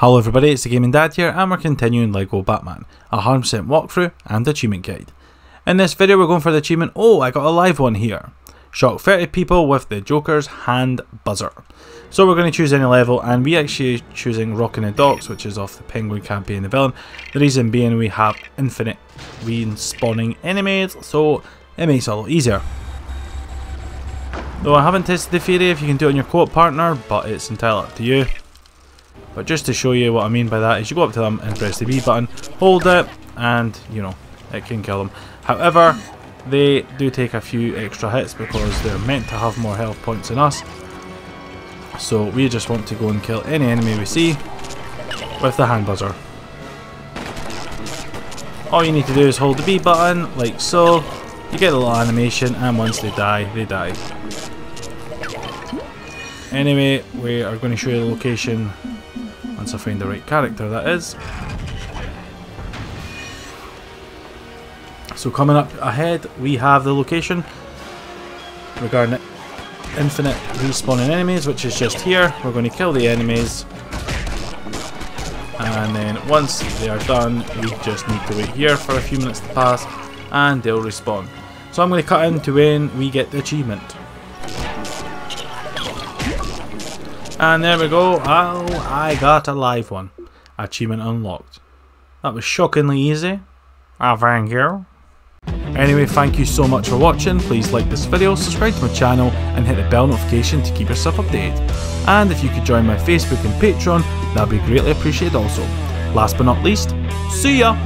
Hello everybody, it's the Gaming Dad here and we're continuing LEGO Batman, a 100% walkthrough and achievement guide. In this video we're going for the achievement, oh I got a live one here. Shock 30 people with the Joker's hand buzzer. So we're going to choose any level and we actually choosing Rockin' the Docks which is off the Penguin campaign the villain. The reason being we have infinite respawning enemies so it makes it a lot easier. Though I haven't tested the theory if you can do it on your co-op partner but it's entirely up to you. But just to show you what I mean by that is you go up to them and press the B button, hold it, and you know, it can kill them. However, they do take a few extra hits because they're meant to have more health points than us. So we just want to go and kill any enemy we see with the hand buzzer. All you need to do is hold the B button, like so. You get a little animation, and once they die, they die. Anyway, we are going to show you the location once I find the right character that is. So coming up ahead we have the location regarding infinite respawning enemies which is just here. We're going to kill the enemies and then once they are done we just need to wait here for a few minutes to pass and they'll respawn. So I'm going to cut into when we get the achievement. And there we go. Oh, I got a live one. Achievement unlocked. That was shockingly easy. Ah, thank you. Anyway, thank you so much for watching. Please like this video, subscribe to my channel, and hit the bell notification to keep yourself updated. And if you could join my Facebook and Patreon, that'd be greatly appreciated also. Last but not least, see ya!